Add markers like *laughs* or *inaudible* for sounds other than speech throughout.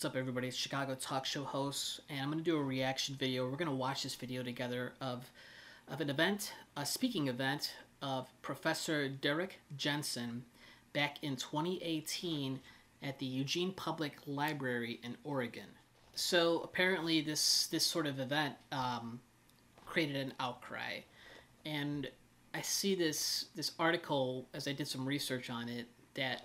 What's up, everybody? It's Chicago talk show host, and I'm going to do a reaction video. We're going to watch this video together of, of an event, a speaking event of Professor Derrick Jensen back in 2018 at the Eugene Public Library in Oregon. So apparently, this this sort of event um, created an outcry, and I see this this article as I did some research on it that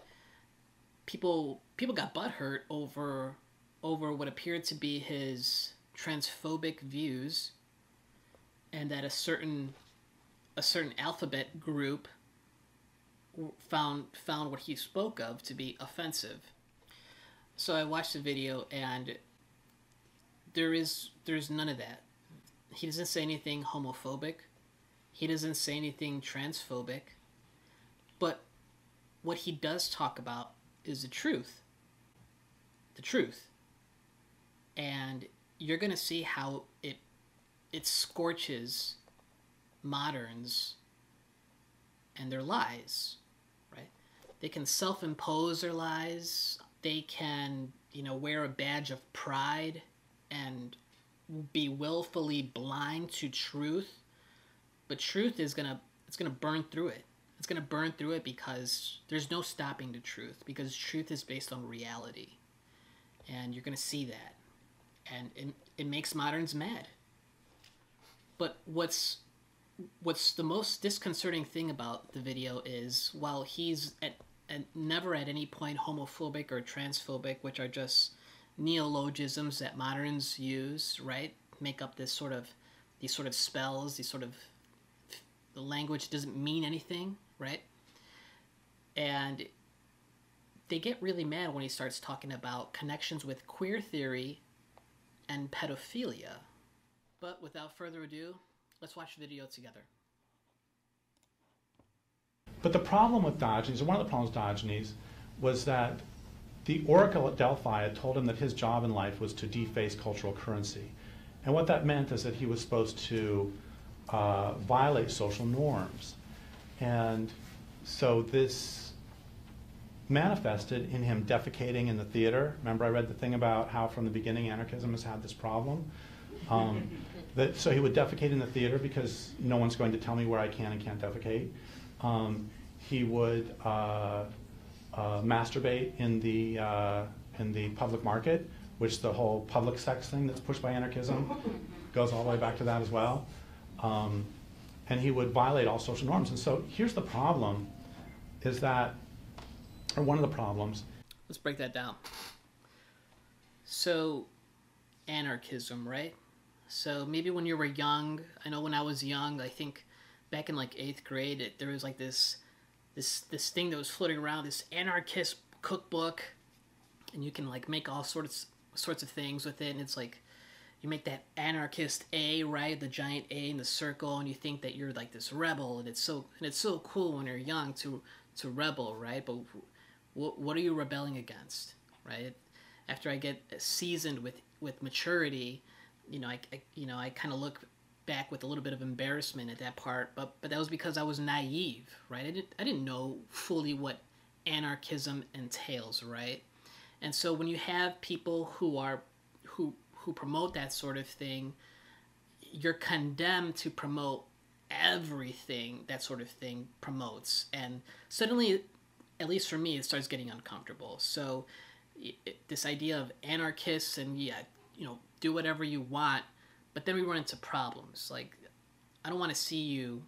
people people got butthurt over over what appeared to be his transphobic views and that a certain a certain alphabet group found found what he spoke of to be offensive. So I watched the video and there is there's none of that. He doesn't say anything homophobic. He doesn't say anything transphobic. But what he does talk about is the truth. The truth. And you're going to see how it it scorches moderns and their lies, right? They can self-impose their lies. They can, you know, wear a badge of pride and be willfully blind to truth. But truth is going to it's going to burn through it it's going to burn through it because there's no stopping the truth because truth is based on reality and you're going to see that and it, it makes moderns mad but what's what's the most disconcerting thing about the video is while he's at, at never at any point homophobic or transphobic which are just neologisms that moderns use right make up this sort of these sort of spells these sort of the language doesn't mean anything right? And they get really mad when he starts talking about connections with queer theory and pedophilia. But without further ado, let's watch the video together. But the problem with Diogenes, or one of the problems with Diogenes, was that the oracle at Delphi had told him that his job in life was to deface cultural currency. And what that meant is that he was supposed to uh, violate social norms. And so this manifested in him defecating in the theater. Remember, I read the thing about how from the beginning anarchism has had this problem. Um, *laughs* that, so he would defecate in the theater because no one's going to tell me where I can and can't defecate. Um, he would uh, uh, masturbate in the uh, in the public market, which the whole public sex thing that's pushed by anarchism *laughs* goes all the way back to that as well. Um, and he would violate all social norms. And so here's the problem is that, or one of the problems. Let's break that down. So, anarchism, right? So maybe when you were young, I know when I was young, I think back in like eighth grade, it, there was like this, this, this thing that was floating around, this anarchist cookbook, and you can like make all sorts, sorts of things with it, and it's like you make that anarchist A, right? The giant A in the circle, and you think that you're like this rebel, and it's so and it's so cool when you're young to to rebel, right? But what what are you rebelling against, right? After I get seasoned with with maturity, you know, I, I you know I kind of look back with a little bit of embarrassment at that part, but but that was because I was naive, right? I didn't I didn't know fully what anarchism entails, right? And so when you have people who are who who promote that sort of thing, you're condemned to promote everything that sort of thing promotes. And suddenly, at least for me, it starts getting uncomfortable. So, it, this idea of anarchists and, yeah, you know, do whatever you want, but then we run into problems. Like, I don't want to see you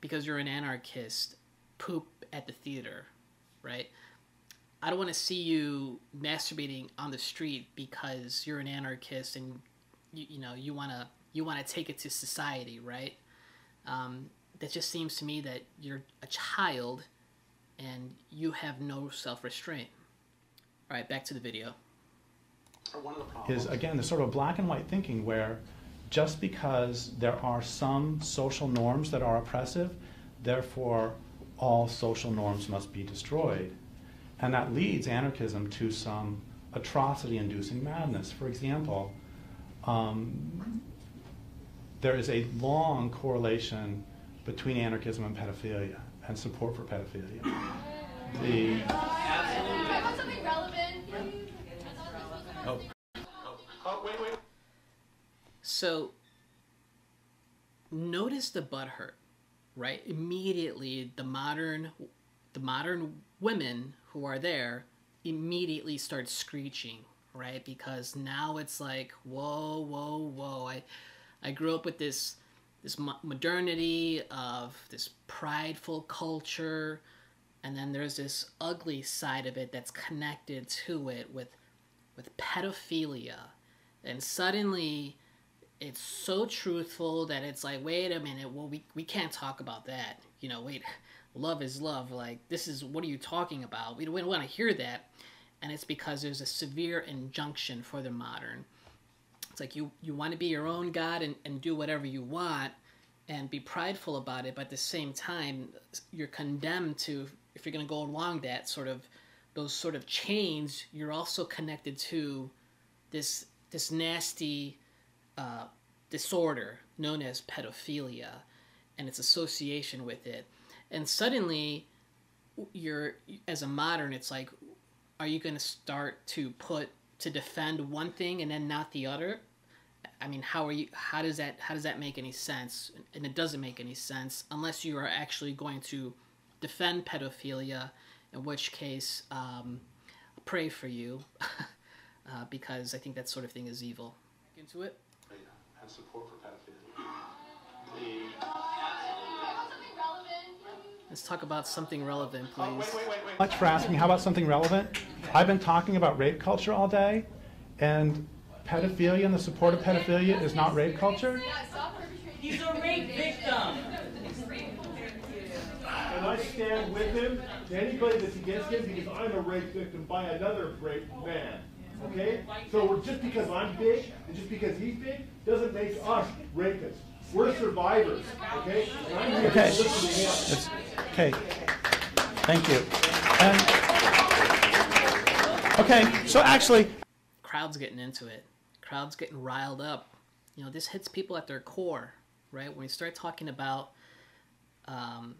because you're an anarchist poop at the theater, right? I don't want to see you masturbating on the street because you're an anarchist and you, you know you want to you want to take it to society, right? Um, that just seems to me that you're a child and you have no self-restraint. All right, back to the video. Is again the sort of black and white thinking where just because there are some social norms that are oppressive, therefore all social norms must be destroyed. And that leads anarchism to some atrocity inducing madness. For example, um, there is a long correlation between anarchism and pedophilia and support for pedophilia. The. So, notice the butt hurt, right? Immediately, the modern, the modern women who are there immediately start screeching, right? Because now it's like, whoa, whoa, whoa! I, I grew up with this, this modernity of this prideful culture, and then there's this ugly side of it that's connected to it with, with pedophilia, and suddenly it's so truthful that it's like, wait a minute, well, we, we can't talk about that. You know, wait, *laughs* love is love. Like, this is, what are you talking about? We don't, want to hear that. And it's because there's a severe injunction for the modern. It's like you, you want to be your own God and, and do whatever you want and be prideful about it, but at the same time, you're condemned to, if you're going to go along that sort of, those sort of chains, you're also connected to this, this nasty, uh, disorder known as pedophilia and its association with it. And suddenly, you're as a modern, it's like, are you going to start to put to defend one thing and then not the other? I mean, how are you? How does that? How does that make any sense? And it doesn't make any sense unless you are actually going to defend pedophilia, in which case, um, pray for you, *laughs* uh, because I think that sort of thing is evil. Into it have support for pedophilia. Let's talk about something relevant, please. Oh, wait, wait, wait, wait. Much for asking. How about something relevant? I've been talking about rape culture all day, and pedophilia and the support of pedophilia is not rape culture. He's a rape victim. And I stand with him to anybody that's against him because I'm a rape victim by another rape man. Okay? So just because I'm big and just because he's big doesn't make us rapists. We're survivors. Okay? And I'm here okay. to to him. okay. Thank you. And, okay, so actually. Crowd's getting into it. Crowd's getting riled up. You know, this hits people at their core, right? When we start talking about um,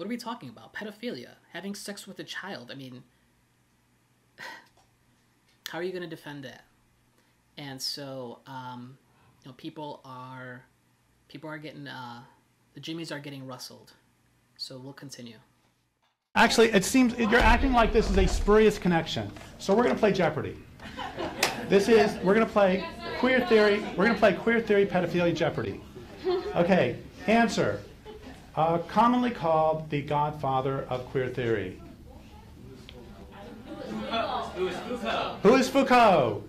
What are we talking about? Pedophilia, having sex with a child. I mean, *sighs* how are you going to defend that? And so, um, you know, people are people are getting uh, the jimmies are getting rustled. So we'll continue. Actually, it seems you're acting like this is a spurious connection. So we're going to play Jeopardy. This is we're going to play queer theory. We're going to play queer theory pedophilia Jeopardy. Okay, answer uh, commonly called the godfather of queer theory. Who is Foucault? Who is Foucault?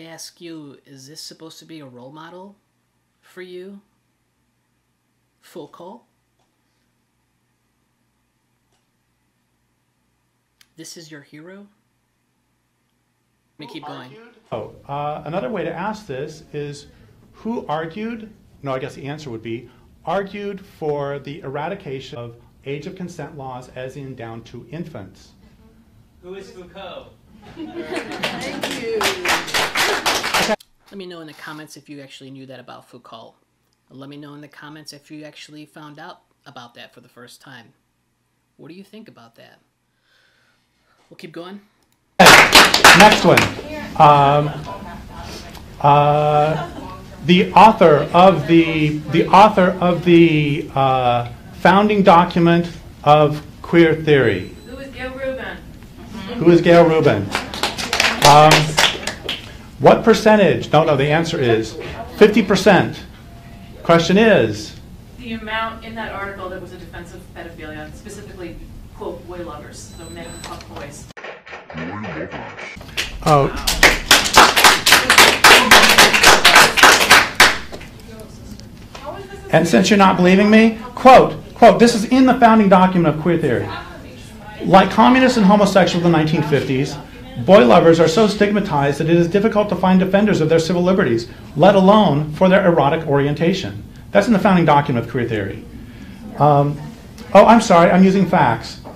I ask you, is this supposed to be a role model for you? Foucault. This is your hero? Let me keep going. Oh, uh, another way to ask this is who argued? No, I guess the answer would be argued for the eradication of age of consent laws as in down to infants. Who is Foucault? Thank you. Let me know in the comments if you actually knew that about Foucault. Let me know in the comments if you actually found out about that for the first time. What do you think about that? We'll keep going. Next one. Um, uh, the author of the the author of the uh, founding document of queer theory. Who is Gayle Rubin? Who is Gayle Rubin? Um, what percentage? No, no. The answer is fifty percent. Question is The amount in that article that was a defense of pedophilia, specifically, quote, boy lovers, so men who fuck boys. Oh. And since you're not believing me, quote, quote, this is in the founding document of queer theory. Like communists and homosexuals in the 1950s, boy lovers are so stigmatized that it is difficult to find defenders of their civil liberties, let alone for their erotic orientation. That's in the founding document of queer theory. Um, oh, I'm sorry, I'm using facts. *laughs*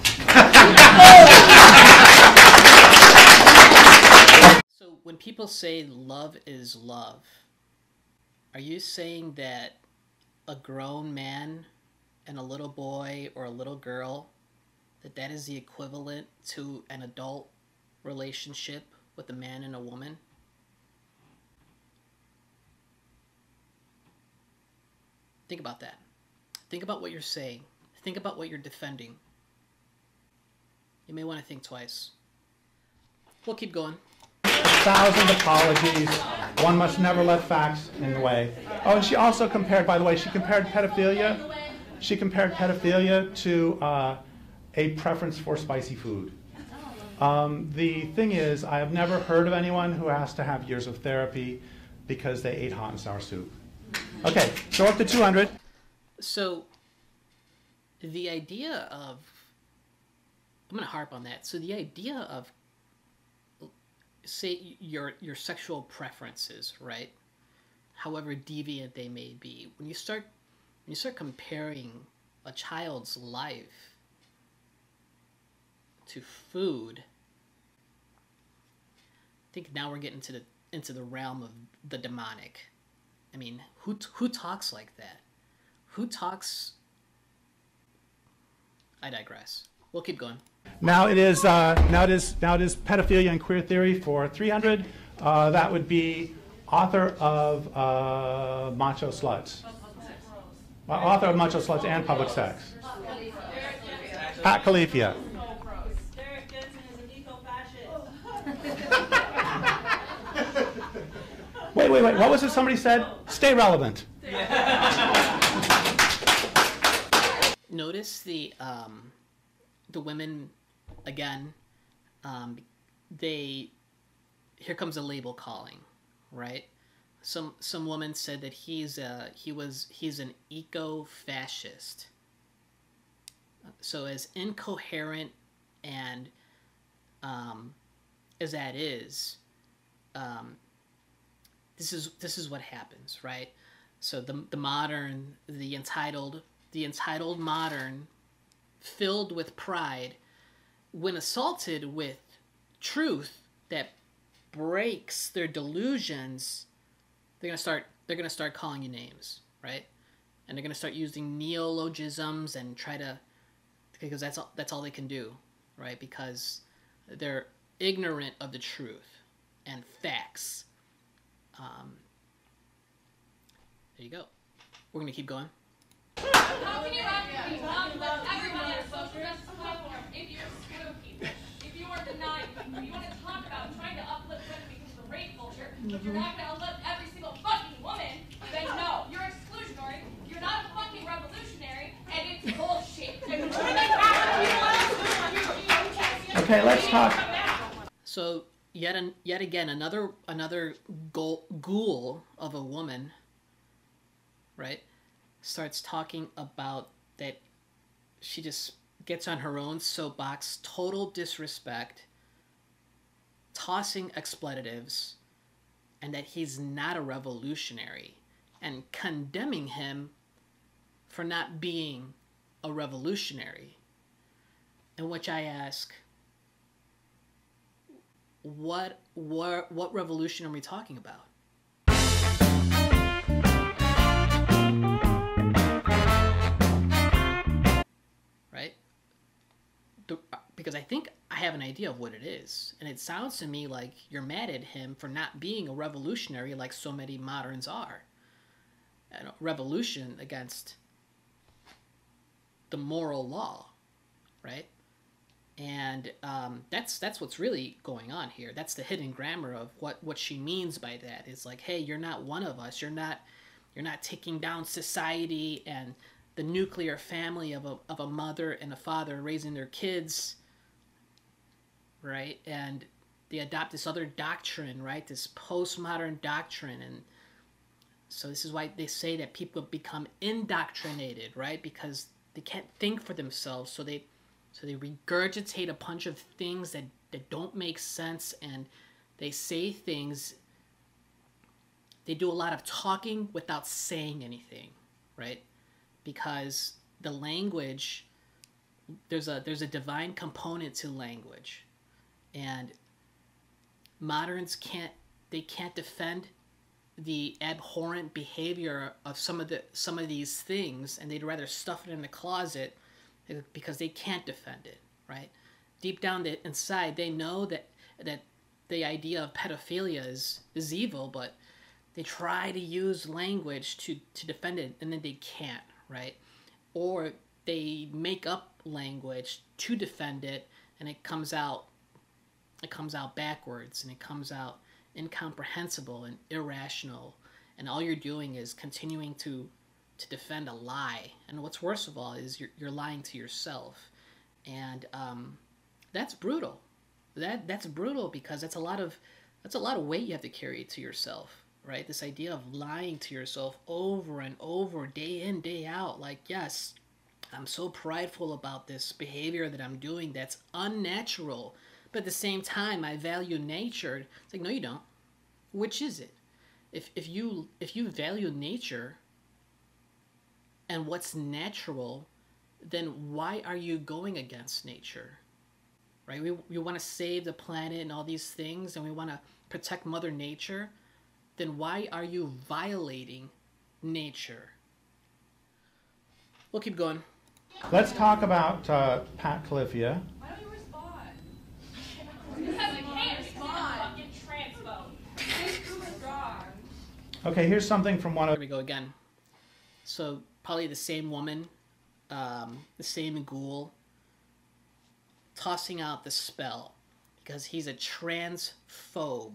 So when people say love is love, are you saying that a grown man and a little boy or a little girl that that is the equivalent to an adult relationship with a man and a woman? Think about that. Think about what you're saying. Think about what you're defending. You may want to think twice. We'll keep going. A Thousand apologies. One must never let facts in the way. Oh, and she also compared, by the way, she compared pedophilia. She compared pedophilia to uh, a preference for spicy food. Um, the thing is, I have never heard of anyone who has to have years of therapy because they ate hot and sour soup. Okay, so up to 200. So, the idea of I'm going to harp on that. So, the idea of say your your sexual preferences, right? However deviant they may be, when you start when you start comparing a child's life to food, I think now we're getting to the into the realm of the demonic. I mean, who who talks like that? Who talks? I digress. We'll keep going. Now it is uh, now it is now it is pedophilia and queer theory for 300. Uh, that would be author of uh, Macho Sluts. Uh, author of Macho Sluts and Public Sex. Pat Califia. Derrick Jensen is an eco-fascist. *laughs* Wait, wait, wait. What was it somebody said? Stay relevant. Notice the um, the women again. Um, they here comes a label calling, right? Some some woman said that he's a he was he's an eco fascist. So as incoherent and um, as that is, um, this is this is what happens, right? So the the modern, the entitled, the entitled modern, filled with pride, when assaulted with truth that breaks their delusions, they're gonna start they're gonna start calling you names, right? And they're gonna start using neologisms and try to because that's all that's all they can do, right? Because they're ignorant of the truth and facts. Um, there you go. We're gonna keep going. How can you advocate uplift everyone on social justice platform if you're spooky? If you are denying, if you want to talk about trying to uplift women because of the rape culture, but you're not going to uplift every single fucking woman, then no, you're exclusionary, you're not a fucking revolutionary, and it's bullshit. Okay, let's talk. So yet an, yet again another another ghoul, of a woman, right, starts talking about that she just gets on her own soapbox, total disrespect, tossing expletives, and that he's not a revolutionary, and condemning him for not being a revolutionary. In which I ask, what what what revolution are we talking about? Right? Because I think I have an idea of what it is, and it sounds to me like you're mad at him for not being a revolutionary like so many moderns are. A revolution against the moral law, right? And um, that's that's what's really going on here. That's the hidden grammar of what what she means by that. It's like, hey, you're not one of us. You're not you're not taking down society and the nuclear family of a of a mother and a father raising their kids, right? And they adopt this other doctrine, right? This postmodern doctrine, and so this is why they say that people become indoctrinated, right? Because they can't think for themselves, so they so they regurgitate a bunch of things that, that don't make sense and they say things. They do a lot of talking without saying anything, right? Because the language there's a there's a divine component to language and moderns can't they can't defend the abhorrent behavior of some of the some of these things and they'd rather stuff it in the closet because they can't defend it right? Deep down inside they know that that the idea of pedophilia is is evil but they try to use language to to defend it and then they can't right? Or they make up language to defend it and it comes out it comes out backwards and it comes out incomprehensible and irrational and all you're doing is continuing to to defend a lie. And what's worst of all is you're, you're lying to yourself. And um, that's brutal. That that's brutal because that's a lot of that's a lot of weight you have to carry to yourself right? This idea of lying to yourself over and over day in day out like yes i'm so prideful about this behavior that i'm doing that's unnatural but at the same time i value nature. It's like no you don't. Which is it? If if you if you value nature and what's natural then why are you going against nature right we, we want to save the planet and all these things and we want to protect mother nature then why are you violating nature we'll keep going Let's talk about uh, Pat Califia. Why don't you respond? Because I can't. It's fucking transphobe. Strong. Okay, here's something from one of. Here we go again. So probably the same woman, um, the same ghoul, tossing out the spell because he's a transphobe.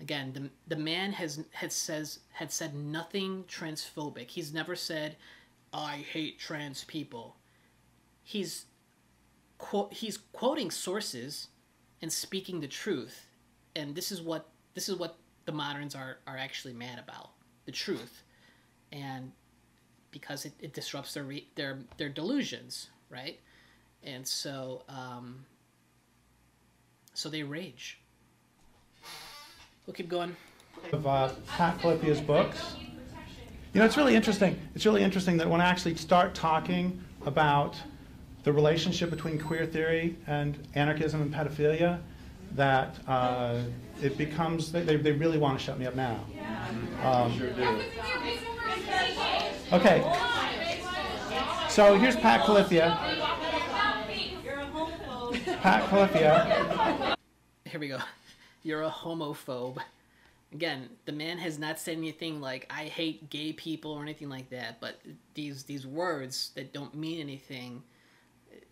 Again, the, the man has had says had said nothing transphobic. He's never said, "I hate trans people." He's quote he's quoting sources and speaking the truth, and this is what this is what the moderns are are actually mad about the truth, and because it, it disrupts their re, their their delusions, right? And so um, so they rage. We'll keep going. of uh, Pat Califia's books. You know, it's really interesting. It's really interesting that when I actually start talking about the relationship between queer theory and anarchism and pedophilia, that uh, it becomes, they, they they really want to shut me up now. Um, okay, so here's Pat Califia. Pat Califia. Here we go. You're a homophobe. Again, the man has not said anything like "I hate gay people" or anything like that. But these these words that don't mean anything,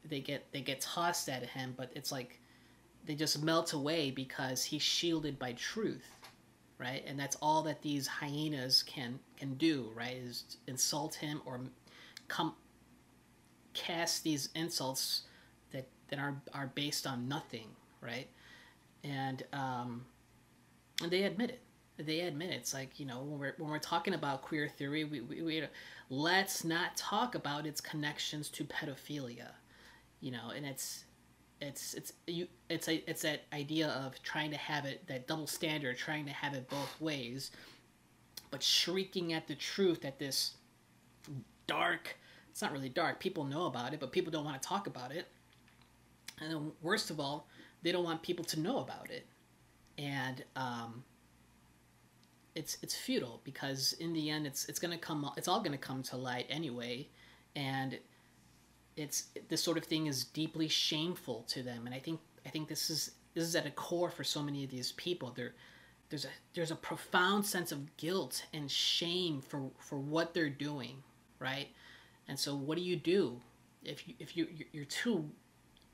they get they get tossed at him. But it's like they just melt away because he's shielded by truth, right? And that's all that these hyenas can can do, right? Is insult him or come cast these insults that that are are based on nothing, right? And um, and they admit it. They admit it. It's like you know when we're when we're talking about queer theory, we, we, we let's not talk about its connections to pedophilia, you know, and it's it's it's you it's a it's that idea of trying to have it that double standard, trying to have it both ways, but shrieking at the truth that this dark it's not really dark people know about it but people don't want to talk about it. And then worst of all they don't want people to know about it. And um, it's it's futile because in the end it's it's gonna come it's all gonna come to light anyway. And it's this sort of thing is deeply shameful to them and i think i think this is this is at a core for so many of these people. There there's a there's a profound sense of guilt and shame for for what they're doing right? And so what do you do? If you if you you're too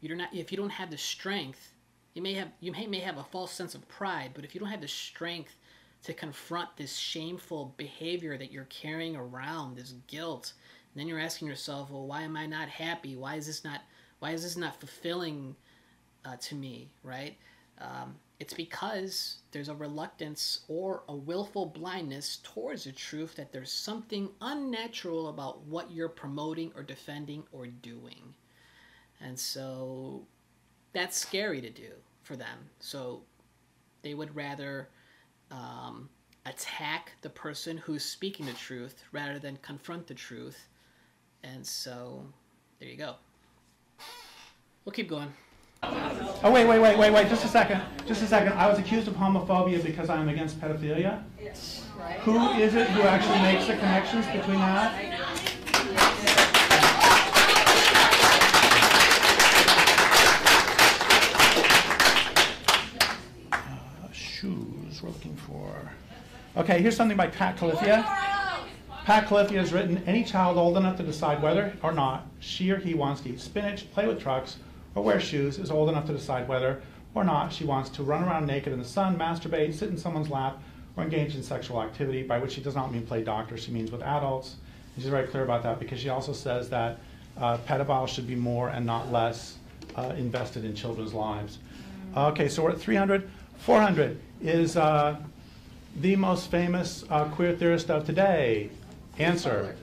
you're not if you don't have the strength you may have you may, may have a false sense of pride but if you don't have the strength to confront this shameful behavior that you're carrying around this guilt and then you're asking yourself well why am i not happy why is this not why is this not fulfilling uh, to me right um, it's because there's a reluctance or a willful blindness towards the truth that there's something unnatural about what you're promoting or defending or doing and so that's scary to do for them. So they would rather um, attack the person who's speaking the truth rather than confront the truth. And so, there you go. We'll keep going. Oh, wait, wait, wait, wait, wait, just a second. Just a second. I was accused of homophobia because I am against pedophilia. Yes, right. Who is it who actually makes the connections between that? Uh, shoes we're looking for. Okay, here's something by Pat Califia. Pat Califia has written, any child old enough to decide whether or not she or he wants to eat spinach, play with trucks, or wear shoes is old enough to decide whether or not she wants to run around naked in the sun, masturbate, sit in someone's lap, or engage in sexual activity, by which she does not mean play doctor, she means with adults. And she's very clear about that because she also says that uh, pedophiles should be more and not less uh, invested in children's lives. Okay, so we're at 300. 400 is uh, the most famous uh, queer theorist of today. Answer.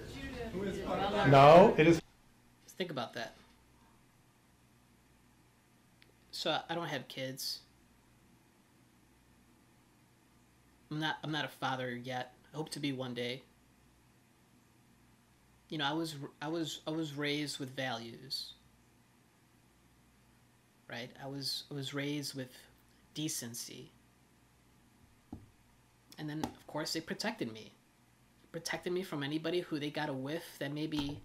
No, it is. Think about that. So I don't have kids. I'm not I'm not a father yet. I hope to be one day. You know, I was I was I was raised with values. Right? I was I was raised with decency. And then of course they protected me. Protected me from anybody who they got a whiff that maybe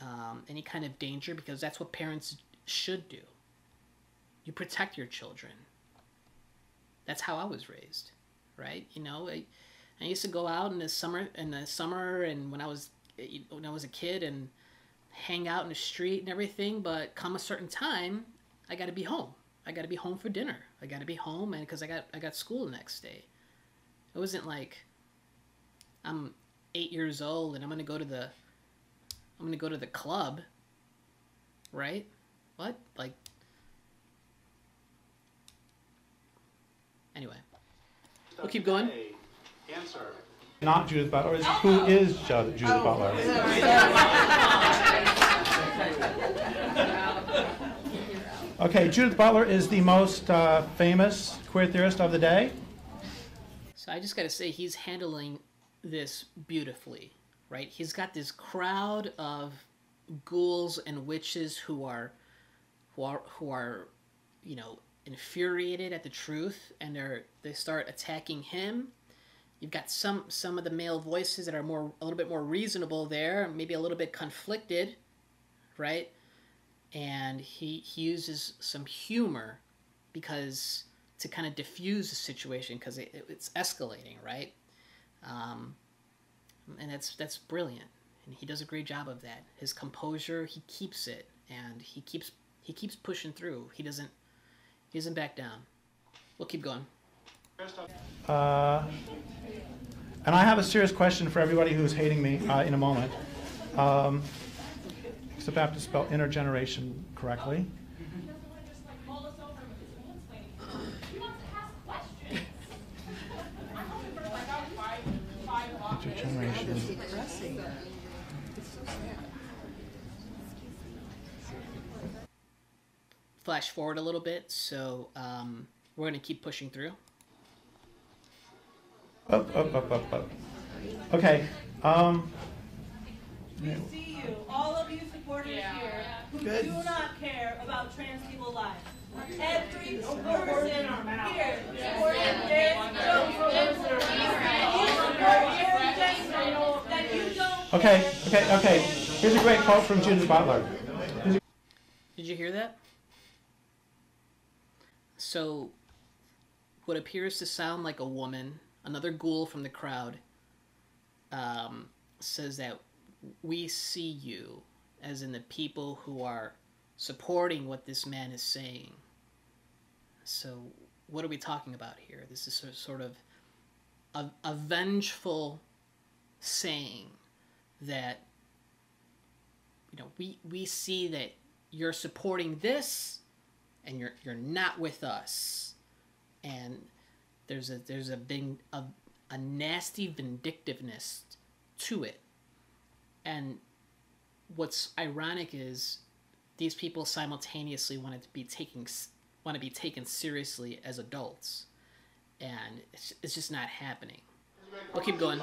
um, any kind of danger because that's what parents should do. You protect your children. That's how I was raised, right? You know, I, I used to go out in the summer, in the summer, and when I was when I was a kid, and hang out in the street and everything. But come a certain time, I got to be home. I got to be home for dinner. I got to be home, and because I got I got school the next day. It wasn't like I'm eight years old and I'm gonna go to the I'm gonna go to the club, right? What? Like, anyway, we'll keep going. Answer. Not Judith Butler. Is who is Ju- Judith Butler? *laughs* Okay, Judith Butler is the most uh, famous queer theorist of the day. So I just got to say he's handling this beautifully, right? He's got this crowd of ghouls and witches who are who are who are you know infuriated at the truth and they're they start attacking him. You've got some some of the male voices that are more a little bit more reasonable there, maybe a little bit conflicted, right? And he he uses some humor because to kind of diffuse the situation because it, it- it's escalating, right? Um, and that's that's brilliant, and he does a great job of that. His composure, he keeps it, and he keeps he keeps pushing through. He doesn't he doesn't back down. We'll keep going. Uh, and I have a serious question for everybody who's hating me uh, in a moment. Um, except I have to spell intergeneration correctly. Call us over with his mansplaining. He wants to ask questions. Intergeneration. Flash forward a little bit, so um, we're gonna keep pushing through. Up, up, up, up, up. Okay. Um, We see you, all of you supporters here, who do not care about trans people's lives. Every person here supports Derek Jones. You support Aaron Jackson, that you don't. okay, okay, okay. Here's a great quote from Judith Butler. Did you hear that? So, what appears to sound like a woman, another ghoul from the crowd, um, says that we see you, as in the people who are supporting what this man is saying. So, what are we talking about here? This is sort of a, a vengeful saying that you know we we see that you're supporting this and you're you're not with us. And there's a there's a big a, a nasty vindictiveness to it. And what's ironic is these people simultaneously want to be taking want to be taken seriously as adults. And it's, it's just not happening. We'll keep going.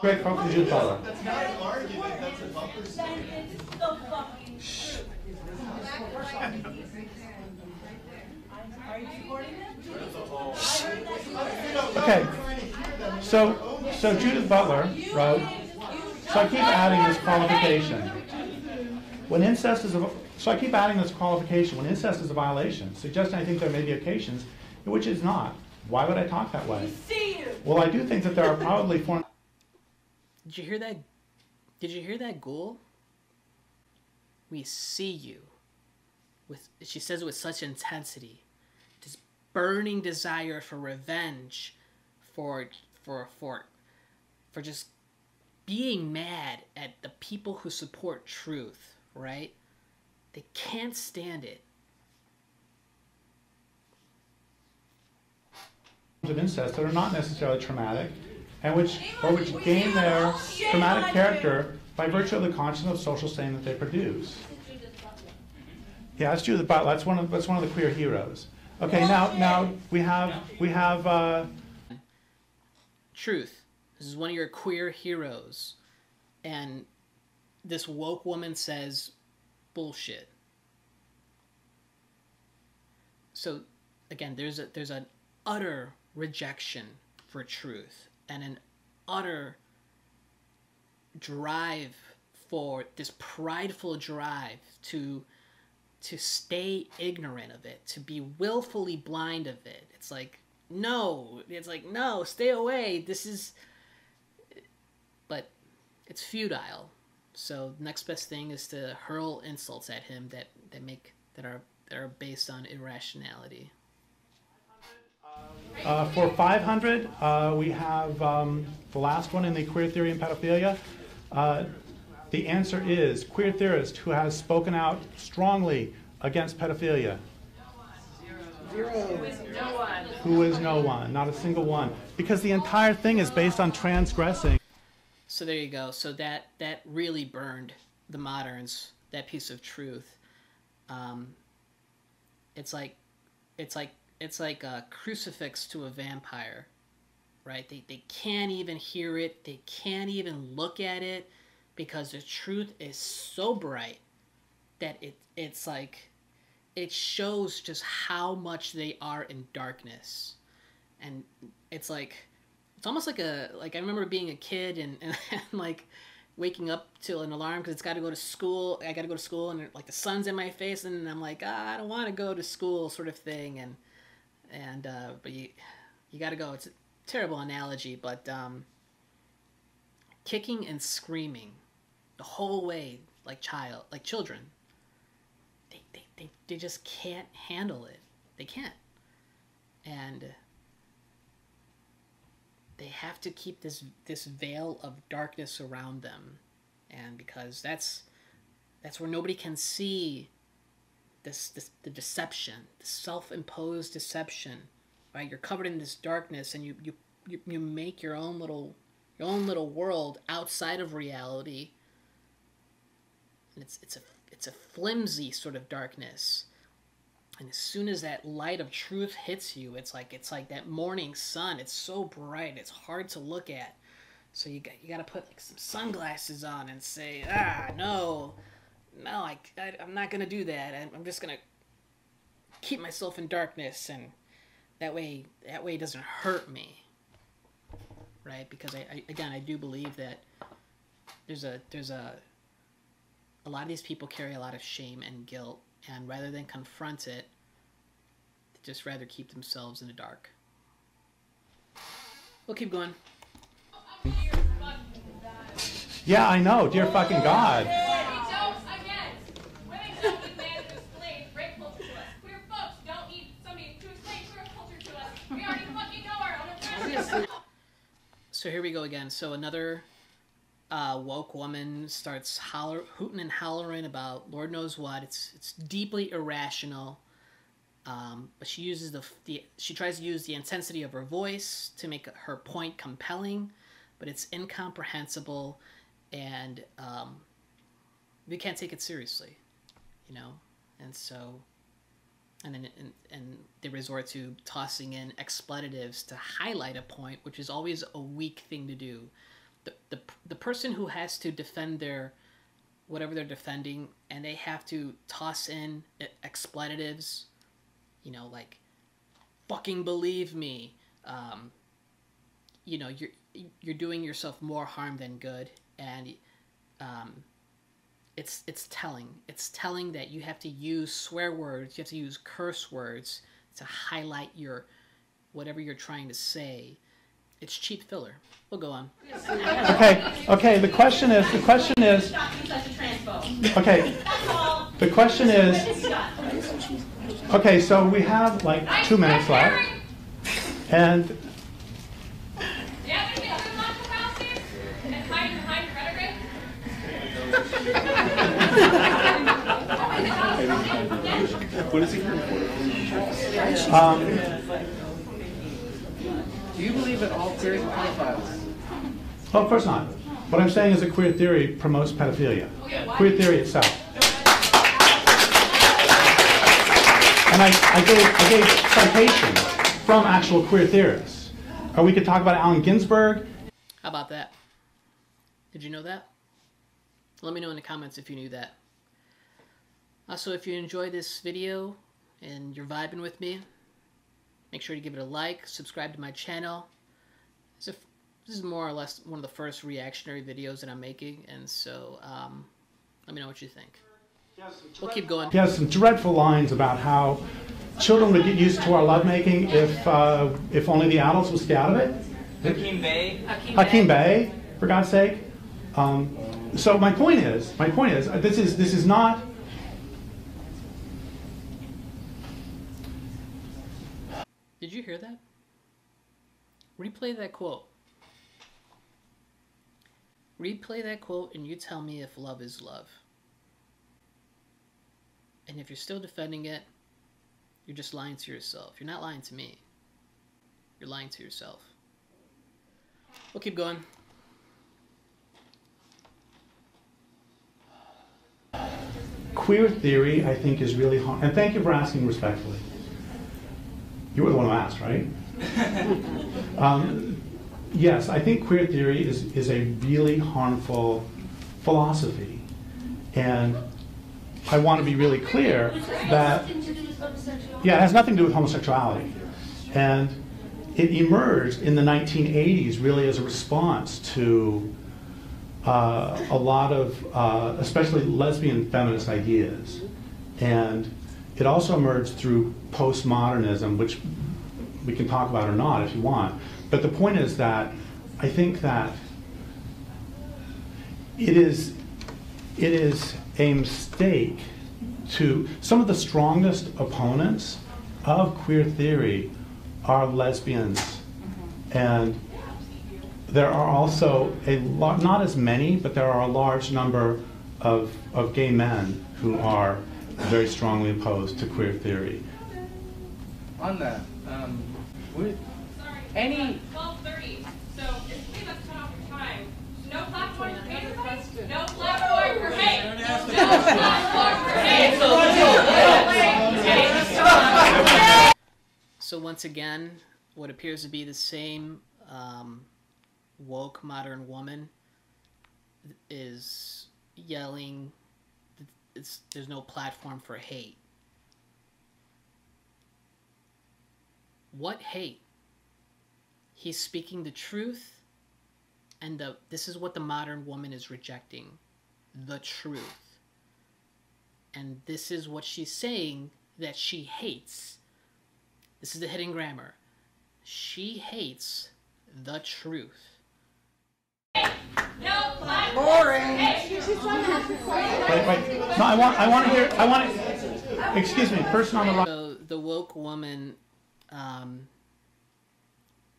Great quote from Judith Butler. That's not an argument, that's a bumper sticker. Then it's the fucking truth. Are you supporting them? I heard that you Okay, so, so Judith Butler wrote, so I keep adding this qualification. When incest is a, so I keep adding this qualification, when incest is a violation, suggesting I think there may be occasions in which it's not. Why would I talk that way? see you. Well, I do think that there are probably forms Did you hear that? Did you hear that, Ghoul? We see you. With she says it with such intensity, this burning desire for revenge, for for for for just being mad at the people who support truth. Right? They can't stand it. of incest that are not necessarily traumatic, and which or which gain their traumatic character by virtue of the consciousness of social stain that they produce. Yeah, that's Judith Butler. That's one of that's one of the queer heroes. Okay, now now we have we have uh, Truth. This is one of your queer heroes. And this woke woman says bullshit. So again, there's a there's an utter rejection for truth and an utter drive for this prideful drive to to stay ignorant of it, to be willfully blind of it. It's like, no, it's like, no, stay away. This is but it's futile. So next best thing is to hurl insults at him that, that make that are that are based on irrationality. uh, for 500. Uh, we have um, the last one in the queer theory and pedophilia. Uh, the answer is queer theorist who has spoken out strongly against pedophilia. Who is No one. Who is no one, not a single one, because the entire thing is based on transgressing. So there you go. So that that really burned the moderns. That piece of truth. Um, it's like, it's like it's like a crucifix to a vampire, right? They they can't even hear it. They can't even look at it because the truth is so bright that it it's like it shows just how much they are in darkness, and it's like it's almost like a like I remember being a kid and, *laughs* and, like waking up to an alarm because it's got to go to school. I got to go to school and like the sun's in my face and I'm like ah, I don't want to go to school sort of thing and and uh, but you you got to go. It's a terrible analogy, but um, kicking and screaming the whole way like child like children. They, they, they, they just can't handle it. They can't. And they have to keep this this veil of darkness around them and because that's that's where nobody can see this, this the deception the self-imposed deception right you're covered in this darkness and you you you, you make your own little your own little world outside of reality and it's it's a it's a flimsy sort of darkness. And as soon as that light of truth hits you it's like it's like that morning sun. It's so bright it's hard to look at. So you got you got to put like some sunglasses on and say ah no. No I, I i'm not gonna do that. I'm, I'm just gonna keep myself in darkness and that way that way it doesn't hurt me. Right? Because I, I again i do believe that there's a there's a a lot of these people carry a lot of shame and guilt and rather than confront it they just rather keep themselves in the dark we'll keep going Yeah, I know, dear fucking God. We don't, again, women don't need men to explain rape culture to us. Queer folks don't need somebody to explain queer culture to us. We already fucking know our own oppression. so here we go again so another uh, woke woman starts holler, hooting and hollering about lord knows what. It's it's deeply irrational. Um, but she uses the, the she tries to use the intensity of her voice to make her point compelling but it's incomprehensible and um, we can't take it seriously you know? And so and then and, and they resort to tossing in expletives to highlight a point which is always a weak thing to do the, the the person who has to defend their whatever they're defending and they have to toss in expletives you know like fucking believe me um, you know you're you're doing yourself more harm than good and um, it's it's telling. It's telling that you have to use swear words you have to use curse words to highlight your whatever you're trying to say it's cheap filler we'll go on Okay, okay, the question is, the question is, Stop being such a transphobe. okay, the question is, okay, so we have like two minutes left, and Do you have anything other than logical fallacies? And hide behind your rhetoric? um, Do you believe in all queers are pedophiles? well, of course not. What I'm saying is that queer theory promotes pedophilia. Queer theory itself. And I, I, gave, I gave citations from actual queer theorists. Or we could talk about Allen Ginsberg. how about that did you know that let me know in the comments if you knew that also if you enjoyed this video and you're vibing with me make sure to give it a like subscribe to my channel this is, this is more or less one of the first reactionary videos that i'm making and so um, let me know what you think we'll keep going He has some dreadful lines about how children would get used to our lovemaking if, uh, if only the adults would stay out of it. Hakim Bey. Hakim Bey, for God's sake. Um, so my point is, my point is, uh, this is this is not. You hear that? Replay that quote. Replay that quote and you tell me if love is love. And if you're still defending it, you're just lying to yourself. You're not lying to me. You're lying to yourself. We'll keep going. Queer theory, I think, is really hard. And thank you for asking respectfully. You were the one who asked, right? *laughs* um, yes, I think queer theory is, is a really harmful philosophy. And I want to be really clear that, yeah, it has nothing to do with homosexuality. And it emerged in the 1980s really as a response to uh, a lot of, uh, especially lesbian feminist ideas. And it also emerged through postmodernism, which we can talk about or not if you want. But the point is that I think that it is, it is a mistake to, some of the strongest opponents of queer theory are lesbians. And there are also a lot, not as many, but there are a large number of, of gay men who are very strongly opposed to queer theory. On that, um, would Sorry. Any- Twelve thirty, so it's pretty much cut off your time. No platform for hate, everybody? No platform for hate. No platform for hate. So once again, what appears to be the same um, woke modern woman is yelling, it's, "There's no platform for hate." What hate? He's speaking the truth, and the, this is what the modern woman is rejecting: the truth. And this is what she's saying that she hates. This is the hidden grammar. She hates the truth. No for. Wait, wait. No, I want, I want to hear, I want to, excuse me, person on the right. So the woke woman, um,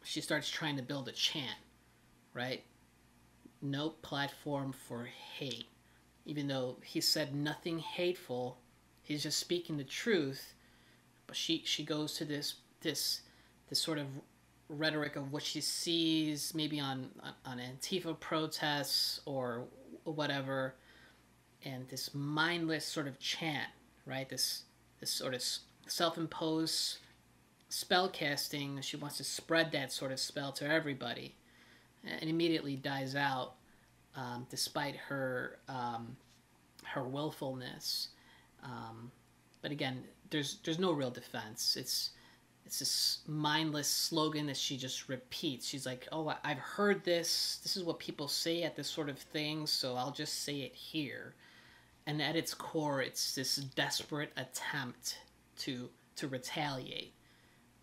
she starts trying to build a chant, right? No platform for hate. Even though he said nothing hateful, he's just speaking the truth. But she she goes to this this this sort of rhetoric of what she sees maybe on on, Antifa protests or whatever, and this mindless sort of chant, right? This this sort of self-imposed spell casting. She wants to spread that sort of spell to everybody. and immediately dies out, um, despite her um, her willfulness. Um, but again, there's there's no real defense. It's it's this mindless slogan that she just repeats. She's like, "Oh, I've heard this. This is what people say at this sort of thing, so I'll just say it here." And at its core, it's this desperate attempt to to retaliate,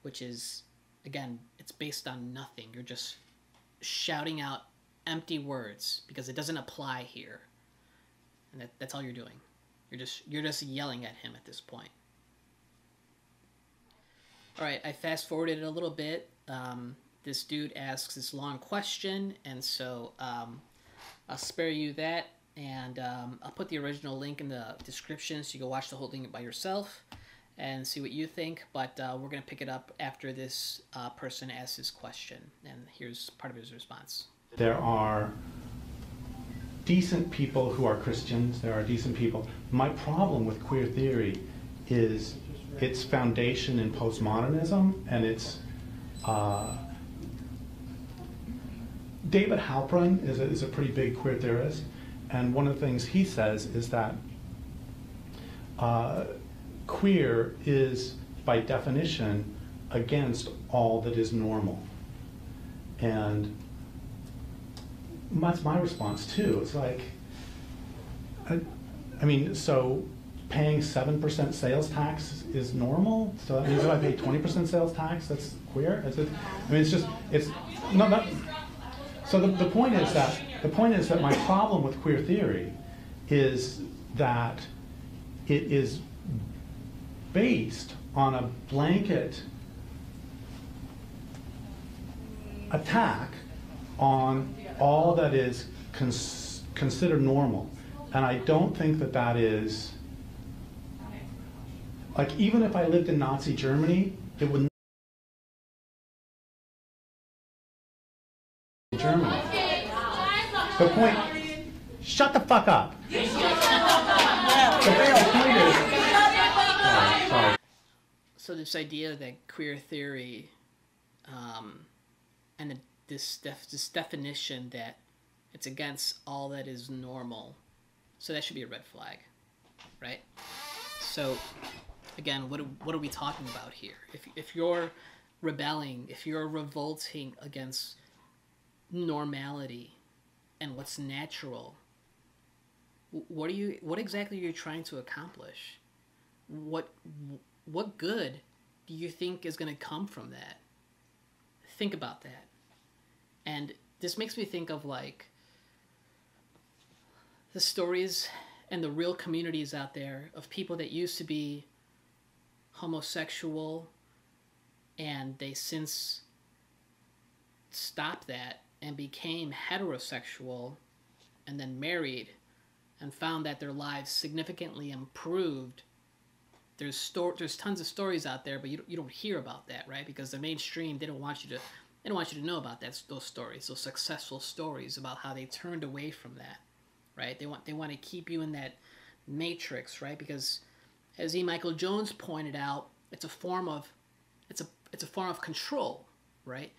which is again, it's based on nothing. You're just shouting out empty words because it doesn't apply here. And that, that's all you're doing. You're just you're just yelling at him at this point. All right, I fast forwarded it a little bit. Um, this dude asks this long question, and so um, I'll spare you that, and um, I'll put the original link in the description so you can watch the whole thing by yourself and see what you think. But uh, we're gonna pick it up after this uh, person asks his question, and here's part of his response. There are decent people who are Christians. There are decent people. My problem with queer theory is its foundation in postmodernism and its. Uh, David Halperin is a, is a pretty big queer theorist, and one of the things he says is that uh, queer is, by definition, against all that is normal. And that's my response too. It's like, I, I mean, so paying 7% sales tax is normal? So that means if I pay 20% sales tax, that's queer? It, I mean, it's just, it's, no, not, so the, the point is that, the point is that my problem with queer theory is that it is based on a blanket attack on all that is cons- considered normal. And I don't think that that is, like, even if I lived in Nazi Germany, it would Germany. The point, shut the fuck up. The point is, oh, sorry. So this idea that queer theory, um, and this def, this definition that it's against all that is normal, so that should be a red flag, right? So, again, what what are we talking about here? If if you're rebelling, if you're revolting against normality and what's natural, what are you what exactly are you trying to accomplish? What what good do you think is going to come from that? Think about that. And this makes me think of like the stories and the real communities out there of people that used to be homosexual and they since stopped that and became heterosexual and then married and found that their lives significantly improved there's sto- there's tons of stories out there but you don't, you don't hear about that right? Because the mainstream they don't want you to they don't want you to know about that those stories those successful stories about how they turned away from that right? They want they want to keep you in that matrix right? Because as E. Michael Jones pointed out it's a form of it's a it's a form of control right?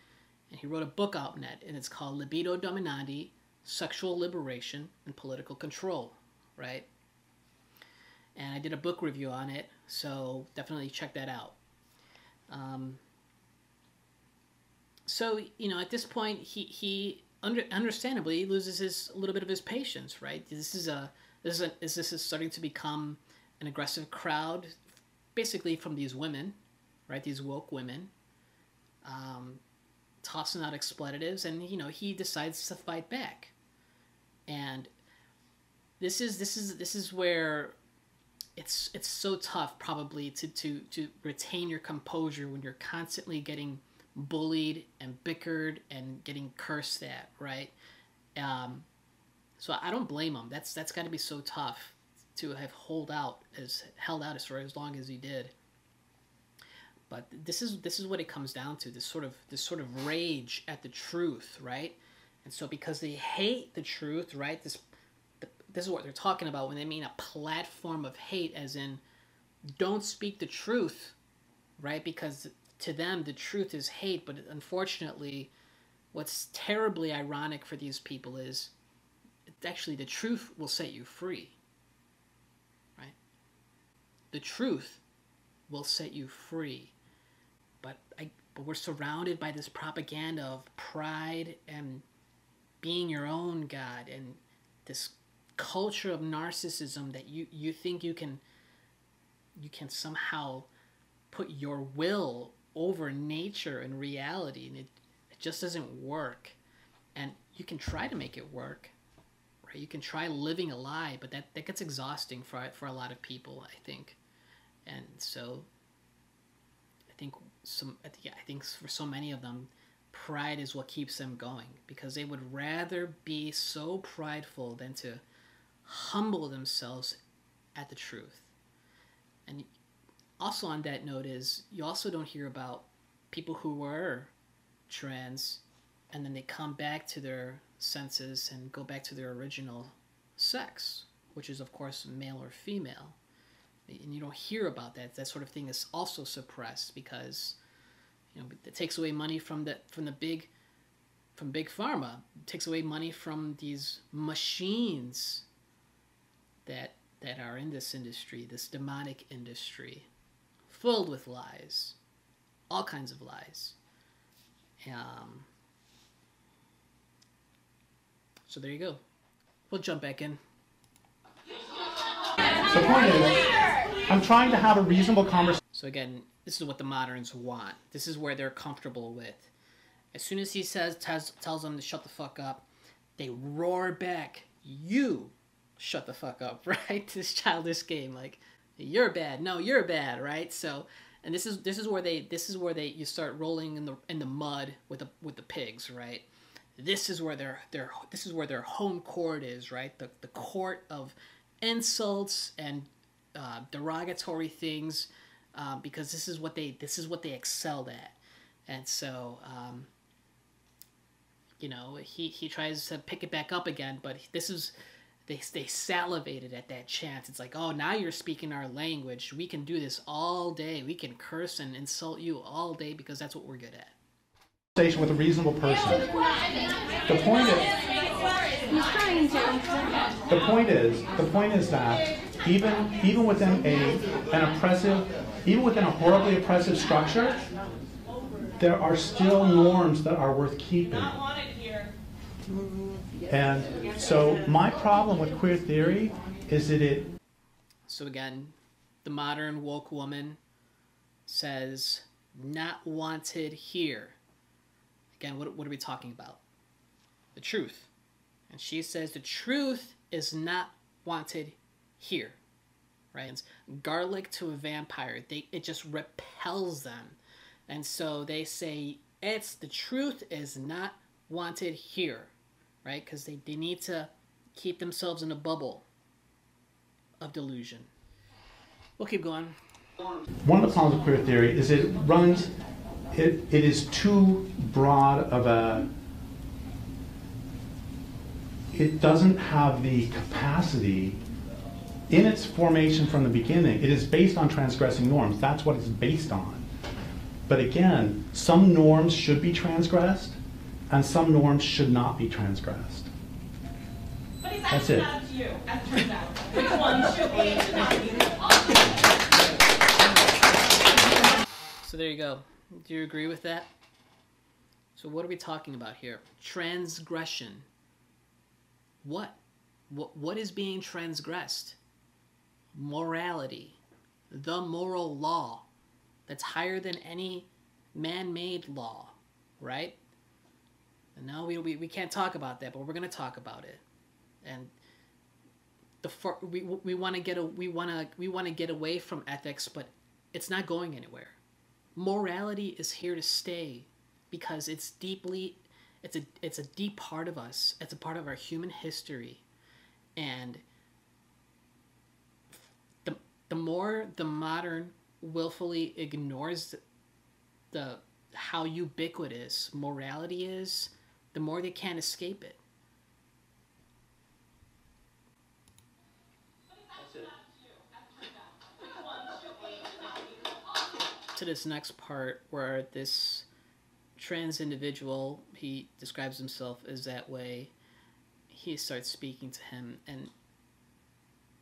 And he wrote a book out in it and it's called Libido Dominandi Sexual Liberation and Political Control right I did a book review on it, so definitely check that out. Um, so you know, at this point, he he under, understandably loses his a little bit of his patience, right? This is a this is a, is this is starting to become an aggressive crowd, basically from these women, right? These woke women, um, tossing out expletives, and you know he decides to fight back, and this is this is this is where it's it's so tough probably to to to retain your composure when you're constantly getting bullied and bickered and getting cursed at right? Um, so i don't blame him. That's that's got to be so tough to have hold out as held out as for as long as he did. But this is this is what it comes down to this sort of this sort of rage at the truth right? And so because they hate the truth right this this is what they're talking about when they mean a platform of hate as in don't speak the truth right because to them the truth is hate but unfortunately what's terribly ironic for these people is actually the truth will set you free. Right? The truth will set you free. But I but we're surrounded by this propaganda of pride and being your own God and this culture of narcissism that you, you think you can you can somehow put your will over nature and reality and it, it just doesn't work. And you can try to make it work right? You can try living a lie but that, that gets exhausting for, for a lot of people i think. And so i think some think, I think for so many of them pride is what keeps them going because they would rather be so prideful than to humble themselves at the truth and also on that note is you also don't hear about people who were trans and then they come back to their senses and go back to their original sex, which is of course male or female. And you don't hear about that. That sort of thing is also suppressed because you know it takes away money from the from the big from big pharma. It takes away money from these machines that that are in this industry, this demonic industry, filled with lies, all kinds of lies. Um, so there you go. We'll jump back in. The point is, I'm trying to have a reasonable conversation. So again, this is what the moderns want. This is where they're comfortable with. As soon as he says tells, tells them to shut the fuck up, they roar back, "You shut the fuck up!" *laughs* Right? This childish game, like you're bad. No, you're bad, right? So, and this is this is where they this is where they you start rolling in the in the mud with the with the pigs, right? This is where their their this is where their home court is, right? The the court of insults and uh, derogatory things, um, because this is what they this is what they excelled at, and so. Um, you know, he, he tries to pick it back up again, but this is they, they salivated at that chance. It's like, oh, now you're speaking our language. We can do this all day. We can curse and insult you all day because that's what we're good at. Conversation with a reasonable person. The point is, the point is, the point is that even even within a an oppressive, even within a horribly oppressive structure, there are still norms that are worth keeping. And so my problem with queer theory is that it So again, the modern woke woman says, not wanted here. Again, what, what are we talking about? The truth. And she says the truth is not wanted here. Right? It's garlic to a vampire. They it just repels them. And so they say it's the truth is not wanted here. Right? Because they, they need to keep themselves in a bubble of delusion. We'll keep going. one of the problems with queer theory is it runs it, it is too broad of a it doesn't have the capacity in its formation from the beginning it is based on transgressing norms that's what it's based on but again some norms should be transgressed and some norms should not be transgressed But it's That's it. not up to you, as it turns out. Which one should be and should not be. So there you go. Do you agree with that? So what are we talking about here? Transgression. What? What, what is being transgressed? Morality. The moral law that's higher than any man-made law, right? No, we, we, we can't talk about that, but we're going to talk about it. And the fir- we, we want to get a, we want to we want to get away from ethics, but it's not going anywhere. Morality is here to stay because it's deeply it's a it's a deep part of us. It's a part of our human history. And the the more the modern willfully ignores the how ubiquitous morality is the more they can't escape it to this next part where this trans individual, he describes himself as that way. He starts speaking to him, and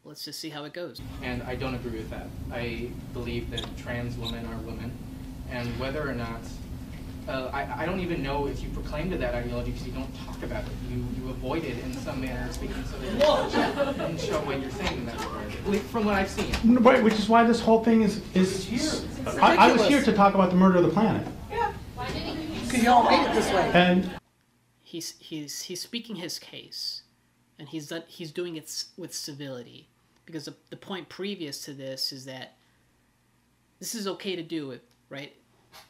let's just see how it goes. And I don't agree with that. I believe that trans women are women, and whether or not, uh, I, I don't even know if you proclaim to that ideology because you don't talk about it. You, you avoid it in some manner, of speaking so that you can show what you're saying in that regard. At least From what I've seen. Right, which is why this whole thing is, is, I, I was here to talk about the murder of the planet. Yeah. Why didn't Because y'all made it this way. And he's he's he's speaking his case, and he's done, he's doing it s- with civility, because the, the point previous to this is that this is okay to do it, right?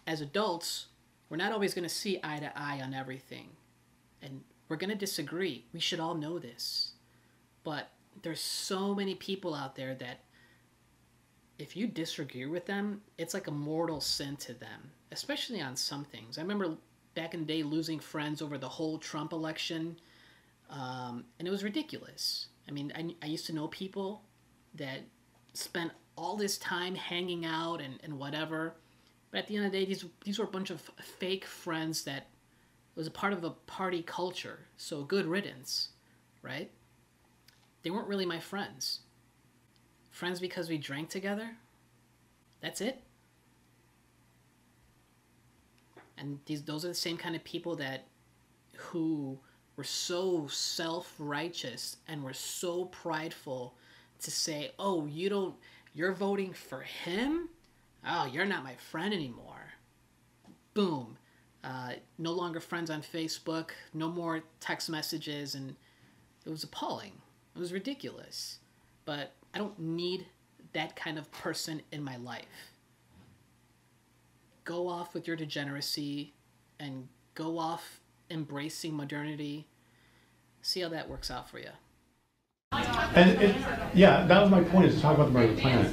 As adults, we're not always going to see eye to eye on everything, and we're going to disagree. We should all know this, but there's so many people out there that if you disagree with them, it's like a mortal sin to them, especially on some things. I remember back in the day losing friends over the whole Trump election, um, and it was ridiculous. I mean, I, I used to know people that spent all this time hanging out and, and whatever, but at the end of the day, these these were a bunch of fake friends that was a part of a party culture. So good riddance, right? They weren't really my friends. Friends because we drank together? That's it? And these those are the same kind of people that who were so self-righteous and were so prideful to say, "Oh, you don't you're voting for him? Oh, you're not my friend anymore." Boom. Uh, no longer friends on Facebook, no more text messages and it was appalling. It was ridiculous. But I don't need that kind of person in my life. Go off with your degeneracy and go off embracing modernity. See how that works out for you. And it, yeah, that was my point, is to talk about the murder the planet.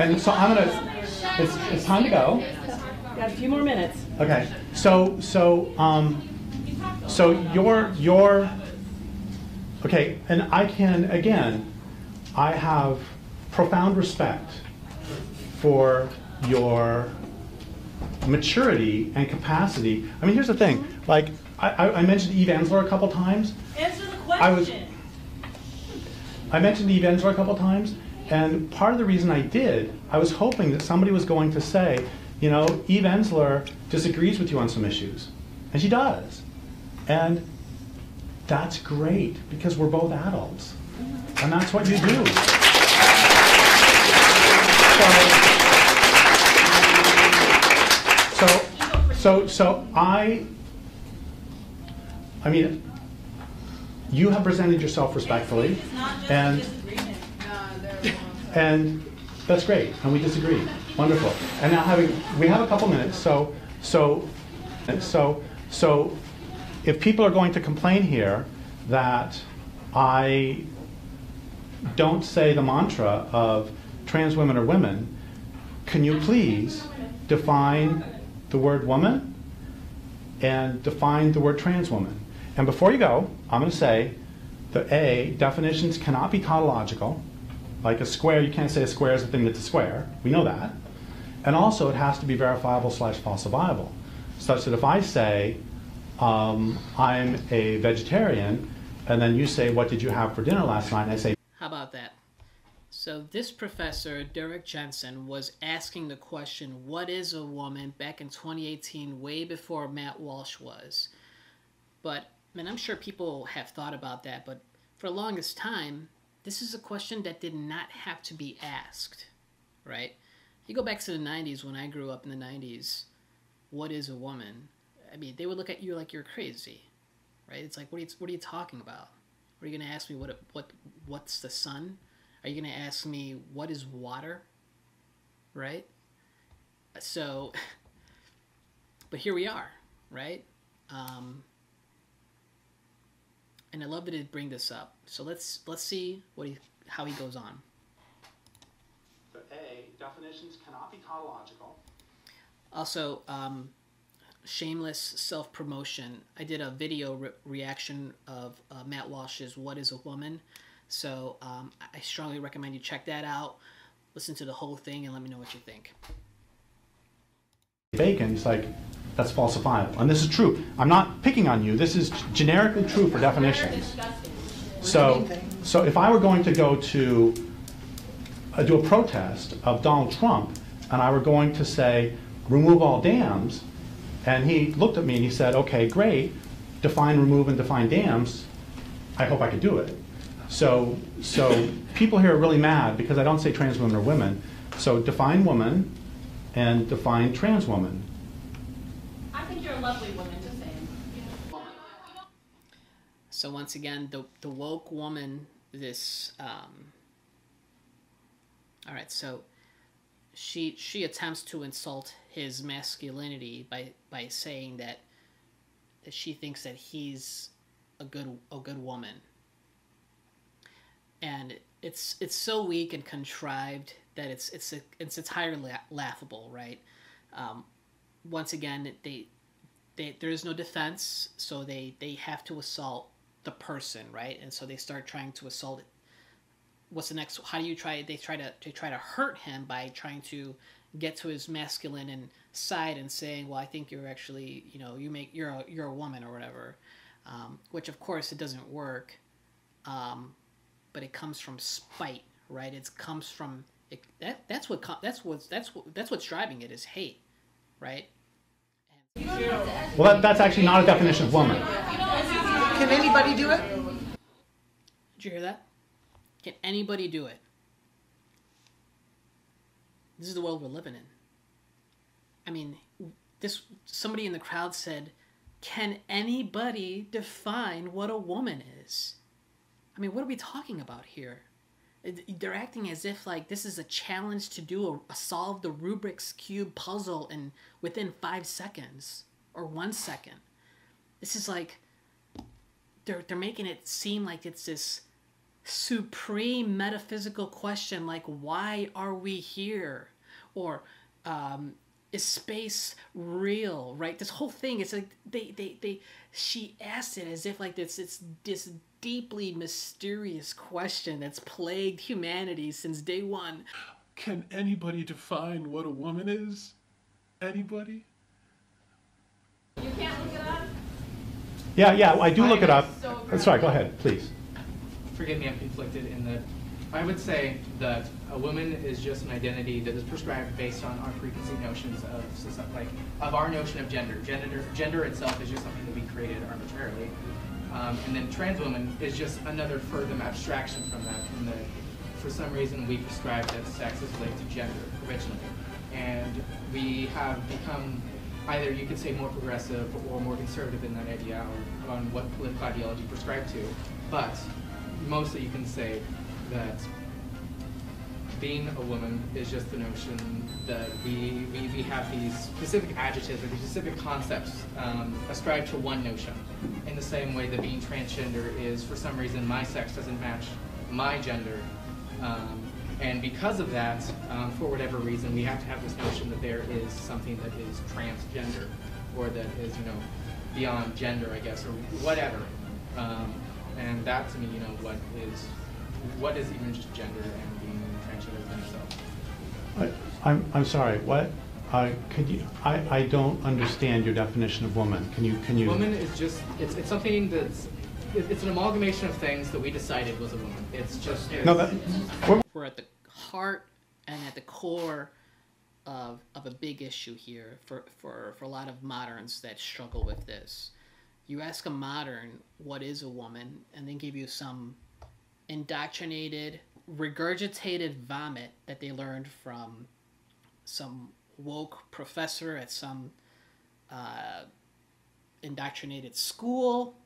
And so I'm gonna, it's, it's time to go. Got a few more minutes. Okay, so, so, um, so your, your, okay, and I can, again, I have profound respect for your maturity and capacity. I mean, here's the thing, like, I, I I mentioned Eve Ensler a couple times. Answer the question. I was- I mentioned Eve Ensler a couple times, and part of the reason I did, I was hoping that somebody was going to say, you know, Eve Ensler disagrees with you on some issues. And she does. And that's great, because we're both adults. And that's what you do. So, so, so, so I, I mean, you have presented yourself respectfully, It's not just and. And that's great, and we disagree. Wonderful. And now having, we have a couple minutes, so, so, so, so if people are going to complain here that I don't say the mantra of trans women are women, can you please define the word woman and define the word trans woman? And before you go, I'm going to say that A, definitions cannot be tautological. Like a square, you can't say a square is a thing that's a square. We know that. And also, it has to be verifiable slash falsifiable, such that if I say um, I'm a vegetarian, and then you say, "What did you have for dinner last night?" and I say, How about that? So this professor, Derrick Jensen, was asking the question, what is a woman back in 2018, way before Matt Walsh was. But, and I'm sure people have thought about that, but for the longest time, this is a question that did not have to be asked, right? You go back to the 90s when I grew up in the 90s, what is a woman? I mean, they would look at you like you're crazy, right? It's like, what are you, what are you talking about? Are you going to ask me what, what, what's the sun? Are you going to ask me what is water? Right? So, *laughs* but here we are, right? Um, and I love that it bring this up. So let's let's see what he how he goes on. But A, definitions cannot be tautological. Also, um, shameless self promotion. I did a video re- reaction of uh, Matt Walsh's "What Is a Woman," so um, I strongly recommend you check that out. Listen to the whole thing and let me know what you think. Bacon, it's like, that's falsifiable. And this is true. I'm not picking on you. This is generically true for definitions. So, so if I were going to go to uh, do a protest of Donald Trump, and I were going to say, remove all dams, and he looked at me and he said, okay, great, define remove and define dams, I hope I could do it. So, so people here are really mad because I don't say trans women are women. So define woman and define trans woman. I think you're a lovely woman, saying. So once again, the the woke woman, this um all right, so she she attempts to insult his masculinity by by saying that that she thinks that he's a good a good woman. And it's it's so weak and contrived that it's it's it's entirely laughable, right? Um, once again, they they there is no defense, so they they have to assault the person, right? And so they start trying to assault it. What's the next? How do you try? They try to they try to hurt him by trying to get to his masculine and side and saying, "Well, I think you're actually, you know, you make you're a you're a woman or whatever," um, which of course it doesn't work. Um, but it comes from spite, right? It comes from it, that. That's what that's what that's what that's what's driving it is hate, right? Well, that, that's actually not a definition of woman. Can anybody do it? Did you hear that? Can anybody do it? This is the world we're living in. I mean, this somebody in the crowd said, "Can anybody define what a woman is?" I mean, what are we talking about here? They're acting as if like this is a challenge to do a, a solve the Rubik's cube puzzle in within five seconds or one second. This is like they're they're making it seem like it's this supreme metaphysical question like why are we here or um, is space real right this whole thing it's like they they, they she asked it as if like this it's this deeply mysterious question that's plagued humanity since day one. Can anybody define what a woman is? Anybody? You can't look it up? Yeah yeah i do look it up. so sorry go ahead please. Forgive me, I'm conflicted in that I would say that a woman is just an identity that is prescribed based on our preconceived notions of like of our notion of gender. Gender, gender itself is just something that we created arbitrarily, um, and then trans woman is just another further abstraction from that. In that, for some reason, we prescribe that sex is related to gender originally, and we have become either you could say more progressive or more conservative in that idea on what political ideology prescribed to, but mostly you can say that being a woman is just the notion that we, we, we have these specific adjectives or these specific concepts um, ascribed to one notion. In the same way that being transgender is, for some reason, my sex doesn't match my gender. Um, and because of that, um, for whatever reason, we have to have this notion that there is something that is transgender or that is, you know, beyond gender, I guess, or whatever. Um, and that to me, you know, what is what is even just gender and being transgender within itself. I, I'm I'm sorry. What? Uh, could you? I, I don't understand your definition of woman. Can you can you? Woman is just it's it's something that's it's an amalgamation of things that we decided was a woman. It's just it's, no. That, we're, we're at the heart and at the core of of a big issue here for for for a lot of moderns that struggle with this you ask a modern what is a woman and then give you some indoctrinated regurgitated vomit that they learned from some woke professor at some uh, indoctrinated school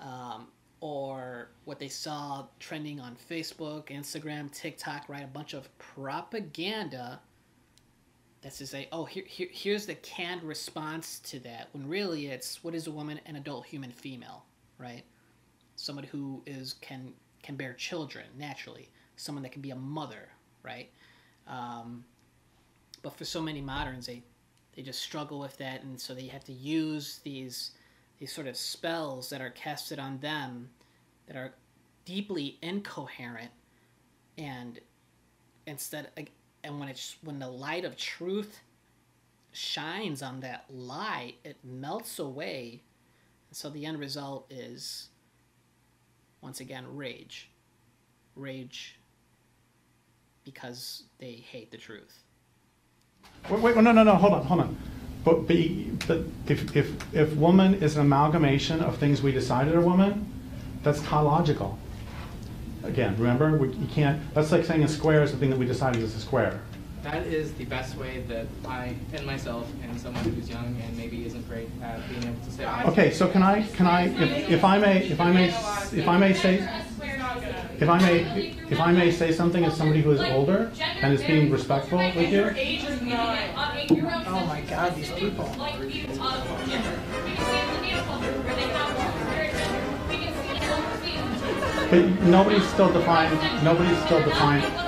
um, or what they saw trending on facebook instagram tiktok right a bunch of propaganda that's to say, oh, here, here, here's the canned response to that, when really it's what is a woman, an adult human female, right? Someone who is can can bear children naturally, someone that can be a mother, right? Um, but for so many moderns, they they just struggle with that, and so they have to use these these sort of spells that are casted on them that are deeply incoherent, and instead and when it's when the light of truth shines on that lie, it melts away. So the end result is, once again, rage. Rage because they hate the truth. Wait, wait, no, no, no, hold on, hold on. But, be, but if, if, if woman is an amalgamation of things we decided are woman, that's tautological. Again, remember, we, you can't, that's like saying a square is the thing that we decided is a square. That is the best way that I and myself and someone who's young and maybe isn't great at being able to say. Okay, so can I, can I, if, if I may, if I may, if I may say, if I may, if I may say something as somebody who is older and is being respectful with you? Oh my God, these people. But nobody's still defined, nobody's still defined.